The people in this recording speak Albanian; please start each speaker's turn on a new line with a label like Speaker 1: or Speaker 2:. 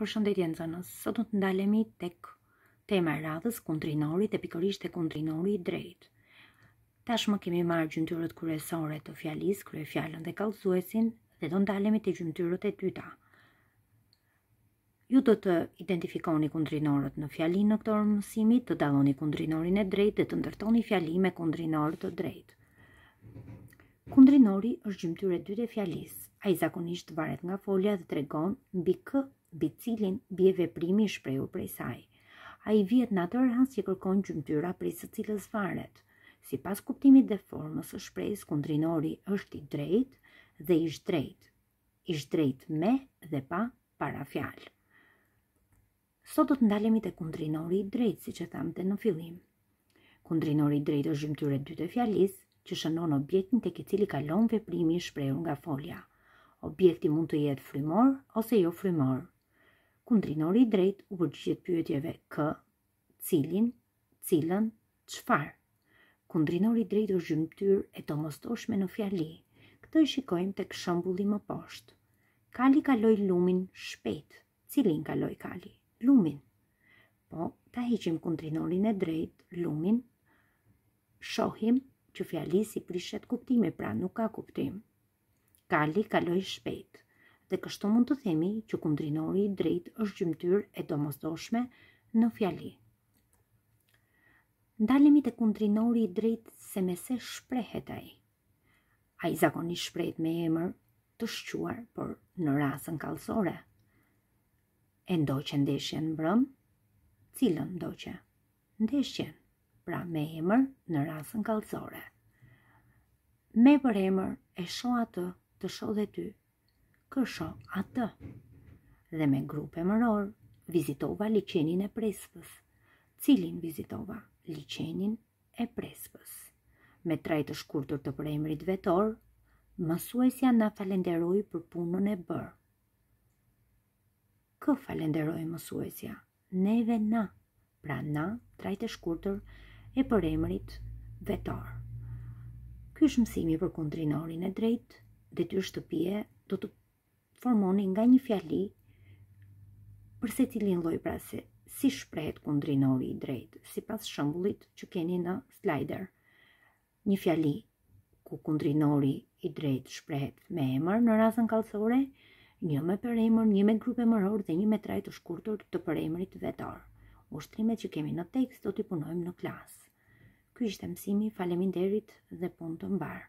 Speaker 1: Përshëndetje nxënës. Sot do të ndalemi tek tema e radhës kundrinori dhe pikërisht te kundrinori i drejtë. Tashmë kemi marrë gjymtyrët kryesore të fjalisë, kryefjalën dhe kallëzuesin dhe do të ndalemi te gjymtyrët e dyta. Ju do të identifikoni kundrinorët në fjali në këtë orë mësimi, të dalloni kundrinorin e drejtë dhe të ndërtoni fjali me kundrinor të drejtë. Kundrinori është gjymtyrë e dytë e fjalisë. Ai zakonisht varet nga folja dhe tregon mbi kë, mbi cilin bie veprimi i shprehur prej saj. Ai vihet në atë rasë që kërkon gjymtyra prej së cilës varet. Sipas kuptimit dhe formës së shprehjes, kundrinori është i drejtë dhe i zhdrejtë. I zhdrejtë me dhe pa parafjalë. Sot do të ndalemi te kundrinori i drejtë, siç e thamë dhe në fillim. Kundrinori i drejtë është gjymtyrë e dytë e fjalisë, që shënon objektin tek i cili kalon veprimi i shprehur nga folja. Objekti mund të jetë frymor ose jo frymor. Kundrinori i drejtë u përgjigjet pyetjeve kë, cilin, cilën, çfarë. Kundrinori i drejtë është gjymtyrë e domosdoshme në fjali. Këtë e shikojmë tek shembulli më poshtë. Kali kaloi lumin shpejt, Cilin kaloi kali? Lumin. Po ta heqim kundrinorin e drejtë, lumin, shohim që fjalisë i prishet kuptimi, pra nuk ka kuptim. Kali kaloi shpejt, dhe kështu mund të themi që kundrinori i drejtë është gjymtyrë e domosdoshme në fjali. Ndalemi te kundrinori i drejtë se me se shprehet ai, Ai zakonisht shprehet me emër të shquar, por në rasën kallëzore. E ndoqe ndeshjen mbrëm, cilën ndoqe? Ndeshjen, pra me emër në rasën kallëzore. Me përemër e shoh atë, të shoh dhe ty, kë shoh? Atë. Dhe me grup emëror, vizitova liqenin e Prespës. Cilin vizitova? Liqenin e Prespës. Me trajtë të shkurtër të përemrit vetor, mësuesja na falenderoi për punën e bërë. Kë falenderoi mësuesja? Neve na, pra na, trajtë e shkurtër e përemrit vetor. Ky është mësimi për kundrinorin e drejtë, detyrë shtëpie do të formoni nga një fjali për secilin lloj pra se si shprehet kundrinori i drejtë, sipas shembullit që keni në slider. Një fjali ku kundrinori i drejtë shprehet me emër në rasën kallëzore, një me përemër, një me grup emëror dhe një me trajtë të shkurtur të përemrit vetor. Ushtrimet që kemi në tekst do t'i punojmë në klasë. Ky ishte mësimi, faleminderit dhe punë të mbarë.